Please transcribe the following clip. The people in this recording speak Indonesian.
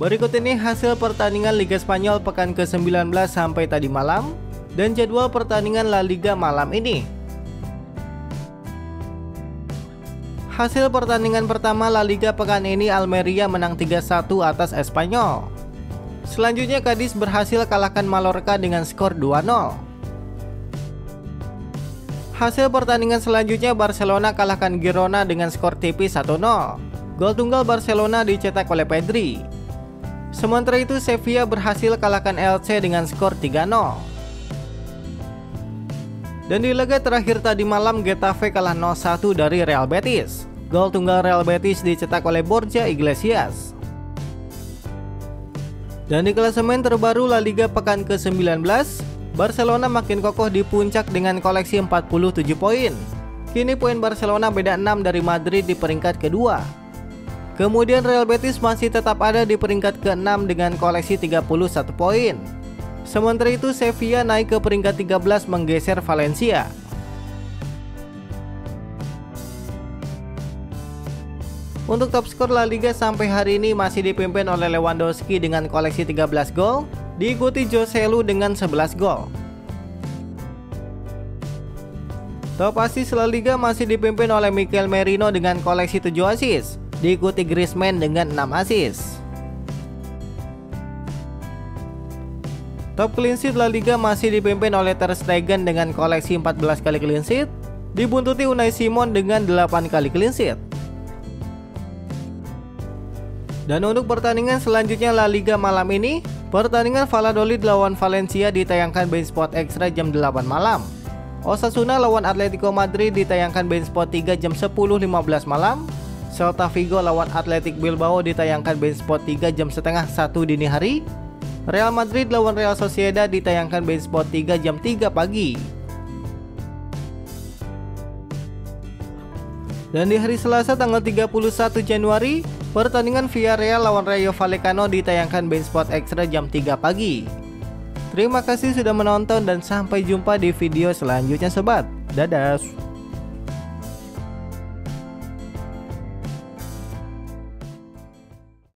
Berikut ini hasil pertandingan Liga Spanyol pekan ke-19 sampai tadi malam dan jadwal pertandingan La Liga malam ini. Hasil pertandingan pertama La Liga pekan ini Almeria menang 3-1 atas Espanyol. Selanjutnya Cadiz berhasil kalahkan Mallorca dengan skor 2-0. Hasil pertandingan selanjutnya Barcelona kalahkan Girona dengan skor tipis 1-0. Gol tunggal Barcelona dicetak oleh Pedri. Sementara itu Sevilla berhasil kalahkan LC dengan skor 3-0. Dan di laga terakhir tadi malam Getafe kalah 0-1 dari Real Betis. Gol tunggal Real Betis dicetak oleh Borja Iglesias. Dan di klasemen terbaru La Liga pekan ke-19, Barcelona makin kokoh di puncak dengan koleksi 47 poin. Kini poin Barcelona beda 6 dari Madrid di peringkat kedua. Kemudian Real Betis masih tetap ada di peringkat ke-6 dengan koleksi 31 poin. Sementara itu Sevilla naik ke peringkat 13 menggeser Valencia. Untuk top skor La Liga sampai hari ini masih dipimpin oleh Lewandowski dengan koleksi 13 gol, diikuti Joselu dengan 11 gol. Top asis La Liga masih dipimpin oleh Mikel Merino dengan koleksi 7 asis diikuti Griezmann dengan 6 assist. Top clean sheet La Liga masih dipimpin oleh Ter Stegen dengan koleksi 14 kali clean sheet, dibuntuti Unai Simon dengan 8 kali clean sheet. Dan untuk pertandingan selanjutnya La Liga malam ini, pertandingan Valladolid lawan Valencia ditayangkan Bein Sport Extra jam 8 malam. Osasuna lawan Atletico Madrid ditayangkan Bein Sport 3 jam 10.15 malam Celta Vigo lawan Athletic Bilbao ditayangkan Bein Sport 3 jam setengah 1 dini hari. Real Madrid lawan Real Sociedad ditayangkan Bein Sport 3 jam 3 pagi. Dan di hari Selasa tanggal 31 Januari, pertandingan Villarreal lawan Rayo Vallecano ditayangkan Bein Sport Extra jam 3 pagi. Terima kasih sudah menonton dan sampai jumpa di video selanjutnya sobat. Dadah.